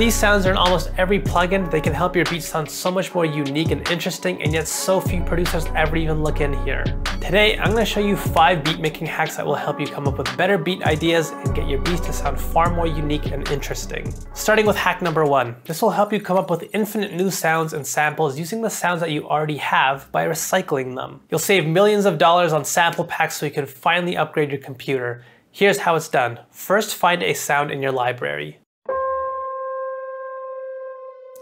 These sounds are in almost every plugin. They can help your beats sound so much more unique and interesting, and yet so few producers ever even look in here. Today, I'm gonna show you five beat making hacks that will help you come up with better beat ideas and get your beats to sound far more unique and interesting. Starting with hack number one. This will help you come up with infinite new sounds and samples using the sounds that you already have by recycling them. You'll save millions of dollars on sample packs so you can finally upgrade your computer. Here's how it's done. First, find a sound in your library.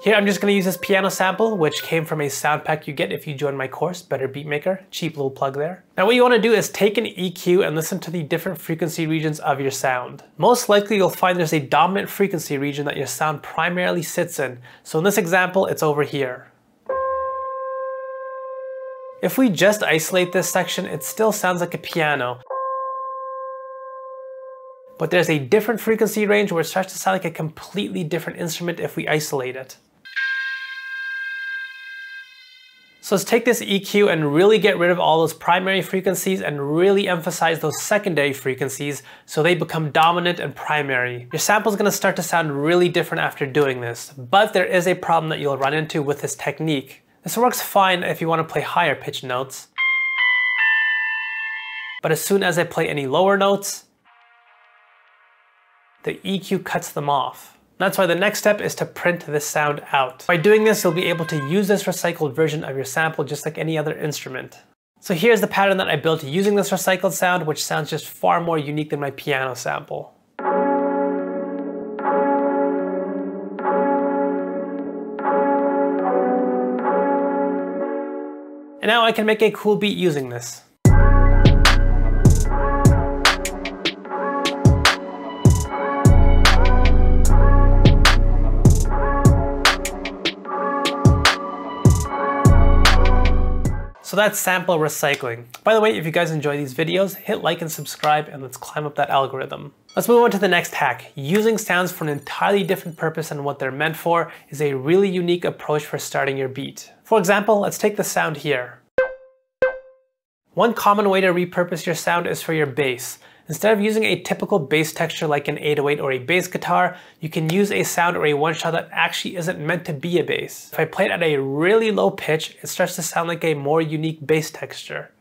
Here I'm just going to use this piano sample, which came from a sound pack you get if you join my course, Better Beatmaker. Cheap little plug there. Now what you want to do is take an EQ and listen to the different frequency regions of your sound. Most likely you'll find there's a dominant frequency region that your sound primarily sits in. So in this example, it's over here. If we just isolate this section, it still sounds like a piano. But there's a different frequency range where it starts to sound like a completely different instrument if we isolate it. So let's take this EQ and really get rid of all those primary frequencies and really emphasize those secondary frequencies so they become dominant and primary. Your sample is going to start to sound really different after doing this, but there is a problem that you'll run into with this technique. This works fine if you want to play higher pitch notes, but as soon as I play any lower notes, the EQ cuts them off. That's why the next step is to print this sound out. By doing this, you'll be able to use this recycled version of your sample just like any other instrument. So here's the pattern that I built using this recycled sound, which sounds just far more unique than my piano sample. And now I can make a cool beat using this. So that's sample recycling. By the way, if you guys enjoy these videos, hit like and subscribe and let's climb up that algorithm. Let's move on to the next hack. Using sounds for an entirely different purpose than what they're meant for is a really unique approach for starting your beat. For example, let's take the sound here. One common way to repurpose your sound is for your bass. Instead of using a typical bass texture like an 808 or a bass guitar, you can use a sound or a one-shot that actually isn't meant to be a bass. If I play it at a really low pitch, it starts to sound like a more unique bass texture.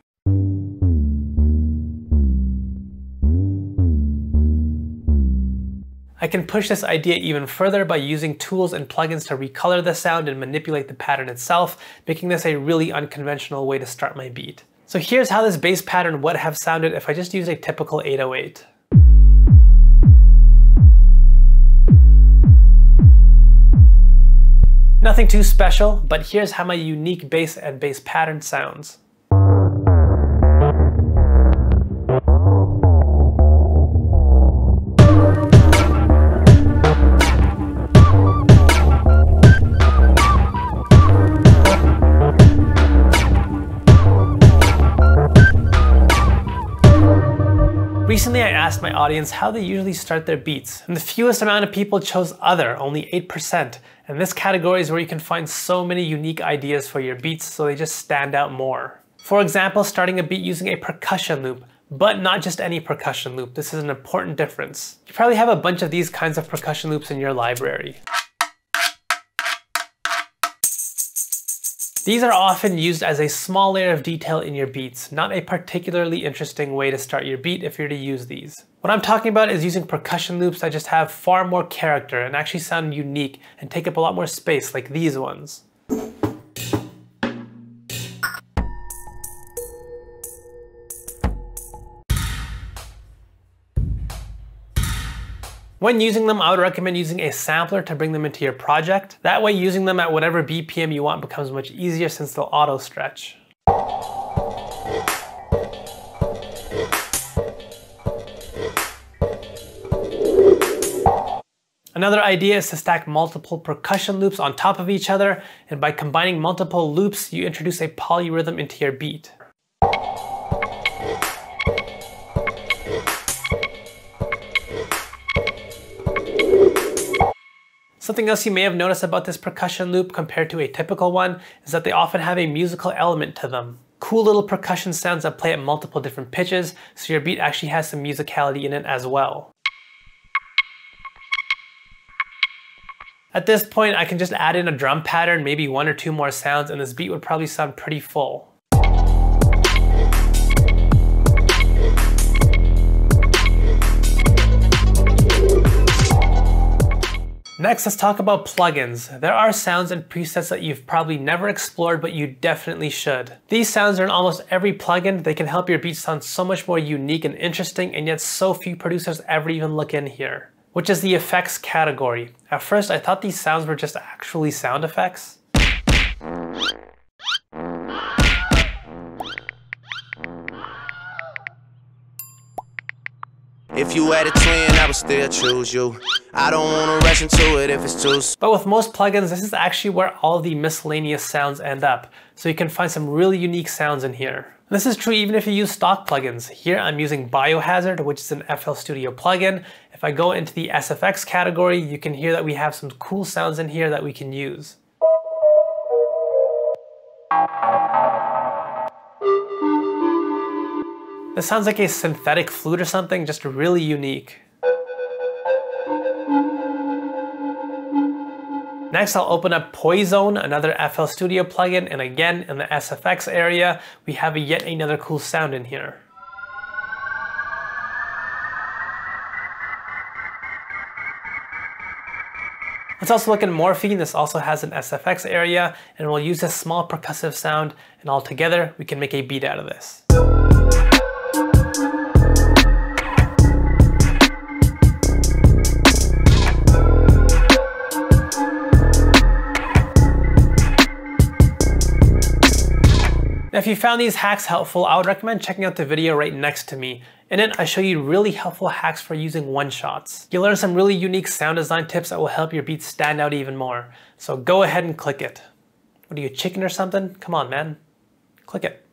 I can push this idea even further by using tools and plugins to recolor the sound and manipulate the pattern itself, making this a really unconventional way to start my beat. So here's how this bass pattern would have sounded if I just used a typical 808. Nothing too special, but here's how my unique bass and bass pattern sounds. Recently I asked my audience how they usually start their beats, and the fewest amount of people chose other, only 8%. And this category is where you can find so many unique ideas for your beats so they just stand out more. For example, starting a beat using a percussion loop, but not just any percussion loop. This is an important difference. You probably have a bunch of these kinds of percussion loops in your library. These are often used as a small layer of detail in your beats, not a particularly interesting way to start your beat if you're to use these. What I'm talking about is using percussion loops that just have far more character and actually sound unique and take up a lot more space like these ones. When using them, I would recommend using a sampler to bring them into your project. That way using them at whatever BPM you want becomes much easier since they'll auto stretch. Another idea is to stack multiple percussion loops on top of each other, and by combining multiple loops, you introduce a polyrhythm into your beat. Something else you may have noticed about this percussion loop compared to a typical one is that they often have a musical element to them. Cool little percussion sounds that play at multiple different pitches, so your beat actually has some musicality in it as well. At this point, I can just add in a drum pattern, maybe one or two more sounds, and this beat would probably sound pretty full. Next, let's talk about plugins. There are sounds and presets that you've probably never explored, but you definitely should. These sounds are in almost every plugin. They can help your beats sound so much more unique and interesting, and yet so few producers ever even look in here, which is the effects category. At first, I thought these sounds were just actually sound effects. If you had a twin, I would still choose you. I don't want to rush into it if it's too... But with most plugins, this is actually where all the miscellaneous sounds end up. So you can find some really unique sounds in here. This is true even if you use stock plugins. Here I'm using Biohazard, which is an FL Studio plugin. If I go into the SFX category, you can hear that we have some cool sounds in here that we can use. This sounds like a synthetic flute or something, just really unique. Next, I'll open up Poizone, another FL Studio plugin, and again, in the SFX area, we have yet another cool sound in here. Let's also look at Morphine. This also has an SFX area, and we'll use a small percussive sound, and all together, we can make a beat out of this. You found these hacks helpful, I would recommend checking out the video right next to me. In it, I show you really helpful hacks for using one-shots. You'll learn some really unique sound design tips that will help your beats stand out even more. So go ahead and click it. What are you, chicken or something? Come on, man. Click it.